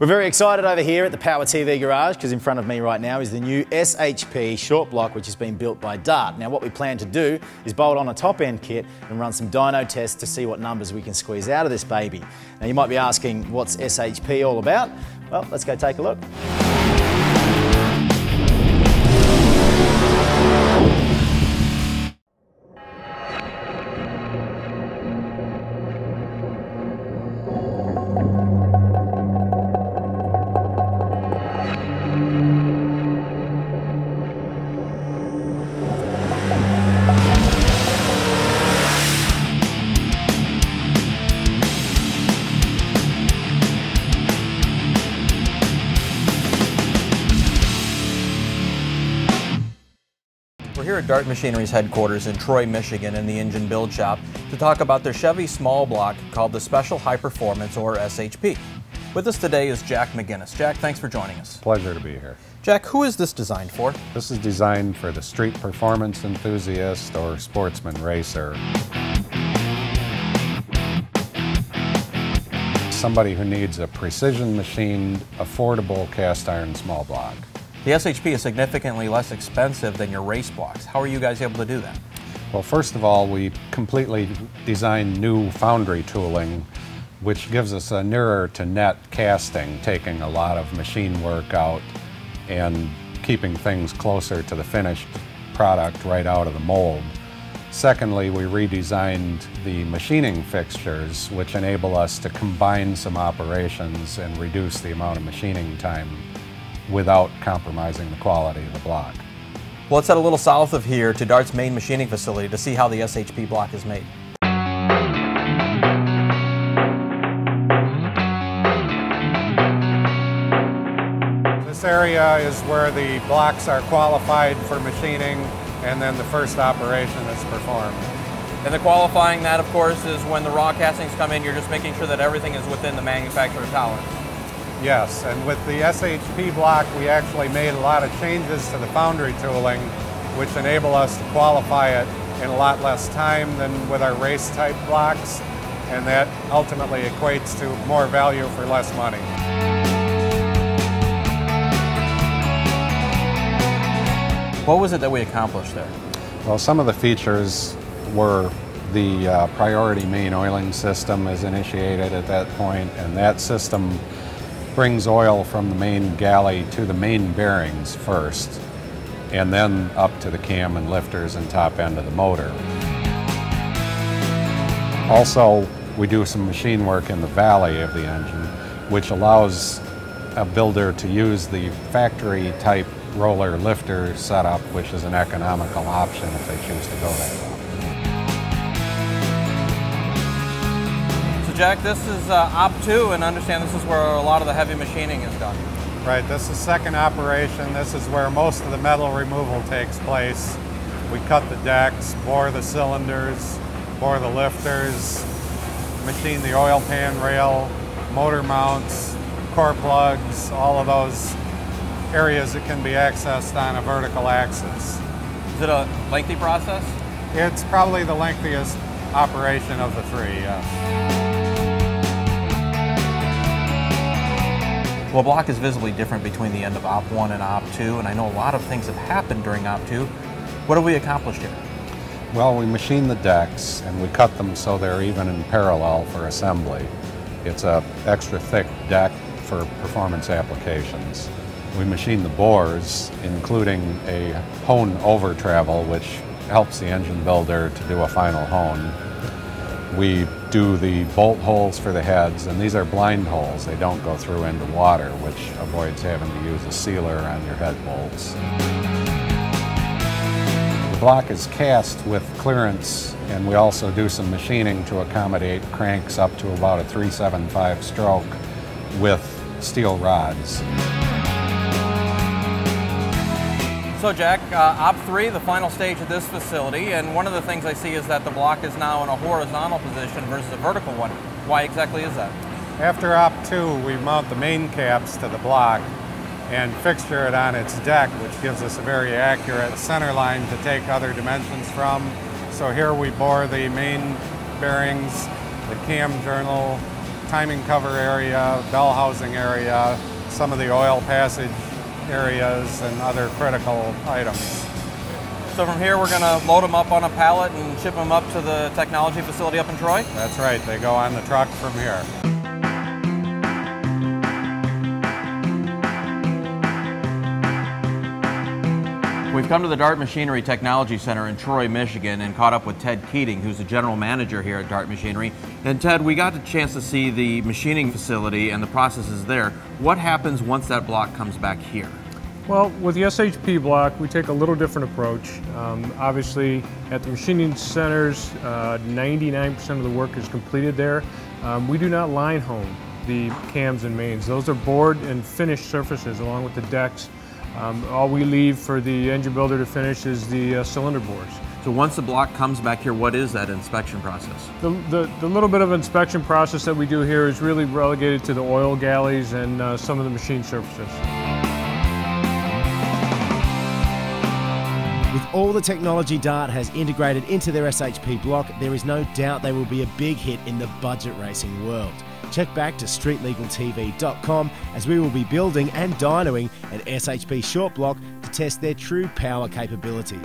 We're very excited over here at the Power TV Garage because in front of me right now is the new SHP short block which has been built by Dart. Now what we plan to do is bolt on a top end kit and run some dyno tests to see what numbers we can squeeze out of this baby. Now you might be asking what's SHP all about? Well, let's go take a look. We're here at Dart Machinery's headquarters in Troy, Michigan in the engine build shop to talk about their Chevy small block called the Special High Performance or SHP. With us today is Jack McGinnis. Jack, thanks for joining us. Pleasure to be here. Jack, who is this designed for? This is designed for the street performance enthusiast or sportsman racer. Somebody who needs a precision machined, affordable cast iron small block. The SHP is significantly less expensive than your race blocks. How are you guys able to do that? Well, first of all, we completely designed new foundry tooling, which gives us a nearer to net casting, taking a lot of machine work out and keeping things closer to the finished product right out of the mold. Secondly, we redesigned the machining fixtures, which enable us to combine some operations and reduce the amount of machining time without compromising the quality of the block. Well, let's head a little south of here to Dart's main machining facility to see how the SHP block is made. This area is where the blocks are qualified for machining and then the first operation is performed. And the qualifying that, of course, is when the raw castings come in, you're just making sure that everything is within the manufacturer's tolerance. Yes, and with the SHP block, we actually made a lot of changes to the foundry tooling, which enable us to qualify it in a lot less time than with our race type blocks, and that ultimately equates to more value for less money. What was it that we accomplished there? Well, some of the features were the uh, priority main oiling system is initiated at that point, and that system brings oil from the main galley to the main bearings first, and then up to the cam and lifters and top end of the motor. Also, we do some machine work in the valley of the engine, which allows a builder to use the factory type roller lifter setup, which is an economical option if they choose to go that route. Jack, this is uh, Op 2, and I understand this is where a lot of the heavy machining is done. Right, this is second operation. This is where most of the metal removal takes place. We cut the decks, bore the cylinders, bore the lifters, machine the oil pan rail, motor mounts, core plugs, all of those areas that can be accessed on a vertical axis. Is it a lengthy process? It's probably the lengthiest operation of the three, yes. Well, block is visibly different between the end of Op 1 and Op 2, and I know a lot of things have happened during Op 2. What have we accomplished here? Well, we machine the decks and we cut them so they're even in parallel for assembly. It's a extra thick deck for performance applications. We machine the bores, including a hone over travel, which helps the engine builder to do a final hone. We do the bolt holes for the heads, and these are blind holes. They don't go through into water, which avoids having to use a sealer on your head bolts. The block is cast with clearance, and we also do some machining to accommodate cranks up to about a 375 stroke with steel rods. So, Jack, uh, Op 3, the final stage of this facility, and one of the things I see is that the block is now in a horizontal position versus a vertical one. Why exactly is that? After Op 2, we mount the main caps to the block and fixture it on its deck, which gives us a very accurate center line to take other dimensions from. So here we bore the main bearings, the cam journal, timing cover area, bell housing area, some of the oil passage areas, and other critical items. So from here, we're going to load them up on a pallet and ship them up to the technology facility up in Troy? That's right. They go on the truck from here. We've come to the Dart Machinery Technology Center in Troy, Michigan, and caught up with Ted Keating, who's the general manager here at Dart Machinery. And Ted, we got a chance to see the machining facility and the processes there. What happens once that block comes back here? Well, with the SHP block, we take a little different approach. Um, obviously, at the machining centers, 99% uh, of the work is completed there. Um, we do not line hone the cams and mains. Those are bored and finished surfaces along with the decks um, all we leave for the engine builder to finish is the uh, cylinder bores. So once the block comes back here, what is that inspection process? The, the, the, little bit of inspection process that we do here is really relegated to the oil galleys and uh, some of the machine surfaces. With all the technology Dart has integrated into their SHP block, there is no doubt they will be a big hit in the budget racing world. Check back to streetlegaltv.com as we will be building and dynoing an SHP short block to test their true power capability.